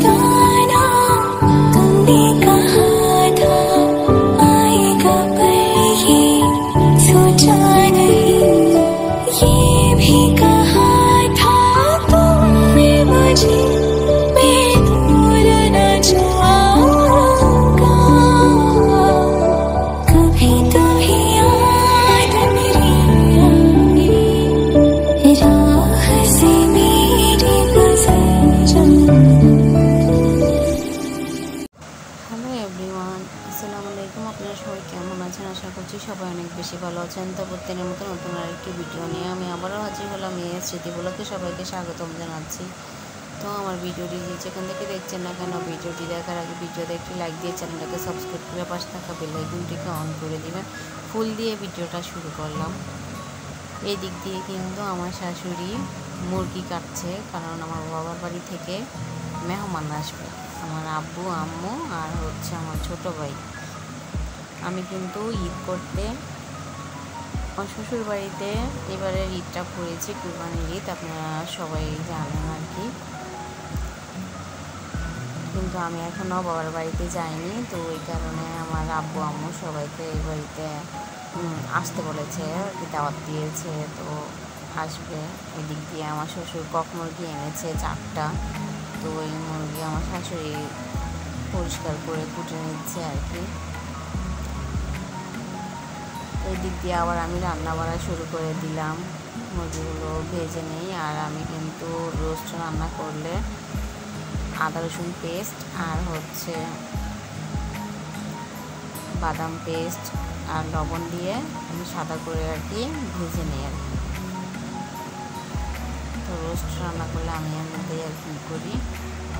sky everyone আসসালামু আলাইকুম। আপনারা সবাই কেমন আছেন? আশা করছি সবাই অনেক বেশি ভালো আছেন। তো প্রত্যেকের মতো নতুন আরেকটি ভিডিও নিয়ে আমি আবারও হাজির হলাম এই স্মৃতিগুলোকে সবাইকে স্বাগতম জানাচ্ছি। তো আমার ভিডিওটি যেখান থেকে দেখছেন না কেন ভিডিওটি দেখার আগে ভিডিওতে একটি লাইক দিয়ে চ্যানেলটাকে সাবস্ক্রাইব করে পাশে থাকা বেলাইকুনটিকে অন করে দেবেন। ফুল দিয়ে ভিডিওটা শুরু করলাম। এই দিক দিয়ে কিন্তু আমার শাশুড়ি মুরগি কাটছে, কারণ আমার বাবার বাড়ি থেকে মেহমান আসবে আমার আব্বু, আম্মু আর হচ্ছে আমার ছোট ভাই। আমি কিন্তু ঈদ করতে আমার শ্বশুর বাড়িতে এবারে ঈদটা করেছি কুরবানির ঈদ, আপনারা সবাই জানেন আর কি। কিন্তু আমি এখনও বাবার বাড়িতে যাইনি, তো ওই কারণে আমার আব্বু, আম্মু সবাইকে এই বাড়িতে আসতে বলেছে আর কি, দাওয়াত দিয়েছে, তো আসবে এদিক দিয়ে আমার শ্বশুর কক মুরগি এনেছে চারটা। তো ওই মুরগি আমার শাশুড়ি পরিষ্কার করে কুটে নিচ্ছে আর কি। এই দিক দিয়ে আবার আমি রান্না বাড়া শুরু করে দিলাম। মুরগিগুলো ভেজে নেই আর আমি কিন্তু রোস্ট রান্না করলে আদা, রসুন পেস্ট আর হচ্ছে বাদাম পেস্ট আর লবণ দিয়ে আমি সাদা করে আর কি ভেজে নিই আর কি। রোস্ট রান্না করলে আমি এর মধ্যে আর কি করি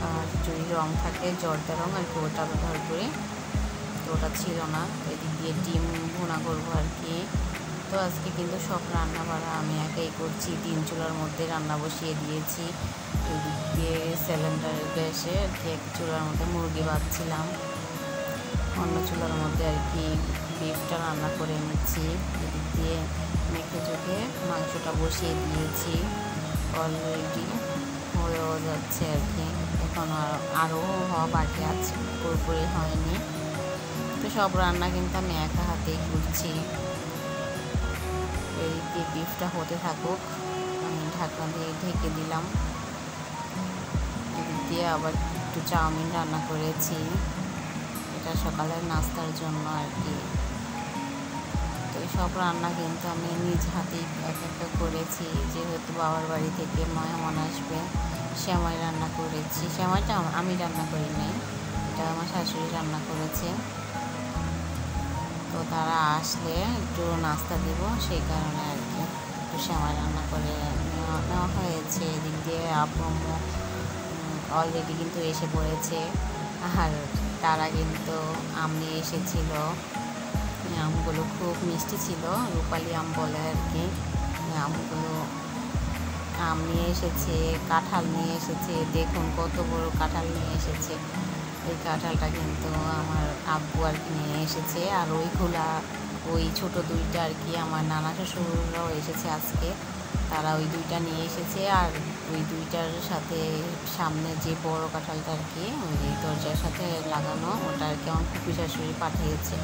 আর যদি রং থাকে জর্দা রং আর কি ওটা ব্যবহার করি, তো ওটা ছিল না। এদিক দিয়ে ডিম ভুনা করব আর কি। তো আজকে কিন্তু সব রান্না বাড়া আমি একাই করছি। তিন চুলার মধ্যে রান্না বসিয়ে দিয়েছি। এদিক দিয়ে সিলিন্ডারের গ্যাসে আর কি এক চুলার মধ্যে মুরগি বাঁধছিলাম। অন্য চুলার মধ্যে আর কি বিফটা রান্না করে নিচ্ছি। এদিক দিয়ে মেখে চোখে মাংসটা বসিয়ে দিয়েছি। অলরেডি হয়েও যাচ্ছে আর কি। এখন আরও হওয়া বাকি আছে, পুরোপুরি হয়নি। তো সব রান্না কিন্তু আমি একা হাতেই করছি। এই দিয়ে বিফটা হতে থাকুক, আমি ঢাকনা দিয়ে ঢেকে দিলাম। দিয়ে আবার একটু চাউমিন রান্না করেছি। এটা সকালের নাস্তার জন্য আর কি। তো সব রান্না কিন্তু আমি নিজ হাতেই এক একটা করেছি। যেহেতু বাবার বাড়ি থেকে মেহমান আসবে, শ্যামাই রান্না করেছি। শ্যামাইটা আমি রান্না করি নাই, এটা আমার শাশুড়ি রান্না করেছে। তো তারা আসলে একটু নাস্তা দেব, সেই কারণে আর কি। একটু শ্যামাই রান্না করে নেওয়া হয়েছে। এদিক দিয়ে আব্বু অলরেডি কিন্তু এসে পড়েছে। আর তারা কিন্তু আমি এসেছিল। আমগুলো খুব মিষ্টি ছিল। রূপালি আম বলে আর কি আমগুলো আম নিয়ে এসেছে, কাঁঠাল নিয়ে এসেছে। দেখুন কত বড় কাঁঠাল নিয়ে এসেছে। ওই কাঁঠালটা কিন্তু আমার আব্বু আর কি নিয়ে এসেছে। আর ওইগুলা, ওই ছোট দুইটা আর কি আমার নানা শ্বশুররাও এসেছে আজকে। তারা ওই দুইটা নিয়ে এসেছে। আর ওই দুইটার সাথে সামনে যে বড় কাঁঠালটা আর কি ওই দরজার সাথে লাগানো, ওটা আর কি আমার ফুপি শাশুড়ি পাঠিয়েছে।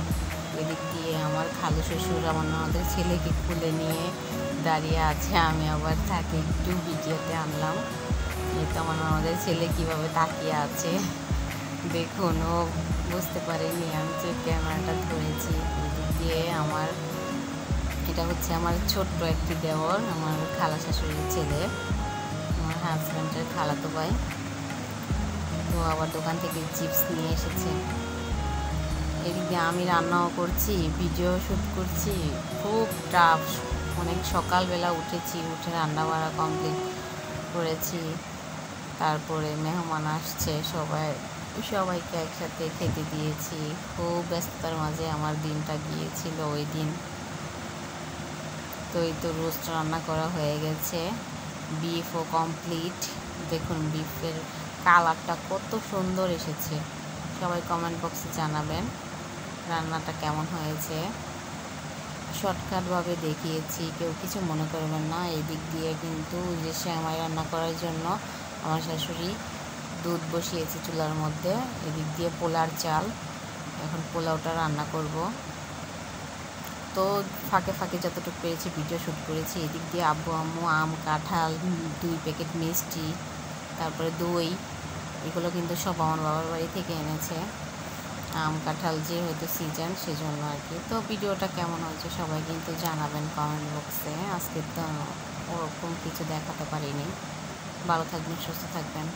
এদিক দিয়ে আমার খালু শ্বশুর আমার আমাদের ছেলেকে খুলে নিয়ে দাঁড়িয়ে আছে। আমি আবার তাকে একটু ভিডিওতে আনলাম। এই তো আমার আমাদের ছেলে কীভাবে তাকিয়ে আছে। দেখুন, ও বুঝতে পারেনি আমি যে ক্যামেরাটা ধরেছি। এদিক দিয়ে আমার, এটা হচ্ছে আমার ছোট্ট একটি দেওর, আমার খালা শাশুড়ির ছেলে, আমার হাজব্যান্ডের খালাতো ভাই। তো আবার দোকান থেকে চিপস নিয়ে এসেছে। এদিক আমি রান্নাও করছি, ভিডিও শ্যুট করছি। খুব টাফ অনেক সকালবেলা উঠেছি, উঠে রান্না বাড়া কমপ্লিট করেছি। তারপরে মেহমান আসছে, সবাই, সবাইকে একসাথে খেতে দিয়েছি। খুব ব্যস্ততার মাঝে আমার দিনটা গিয়েছিল ওই দিন। তো এই তো রোস্ট রান্না করা হয়ে গেছে। বিফও কমপ্লিট দেখুন বিফের কালারটা কত সুন্দর এসেছে। সবাই কমেন্ট বক্সে জানাবেন। রান্নাটা কেমন হয়েছে? শর্টকাটভাবে দেখিয়েছি, কেউ কিছু মনে করবেন না। এই দিক দিয়ে কিন্তু যে শ্যামাই রান্না করার জন্য আমার শাশুড়ি দুধ বসিয়েছে চুলার মধ্যে, এদিক দিয়ে পোলার চাল। এখন পোলাওটা রান্না করব। তো ফাঁকে ফাঁকে যতটুকু পেরেছি ভিডিও শ্যুট করেছি। এদিক দিয়ে আব্বু, আম্মু, আম, কাঁঠাল, দুই প্যাকেট মিষ্টি, তারপরে দই, এগুলো কিন্তু সব আমার বাবার বাড়ি থেকে এনেছে। আম কাঁঠাল যে হয়তো সিজন সেজন্য আর কি। তো ভিডিওটা কেমন হয়েছে সবাই কিন্তু জানাবেন কমেন্ট বক্সে আজকে তো ওরকম কিছু দেখাতে পারিনি। ভালো থাকবেন, সুস্থ থাকবেন।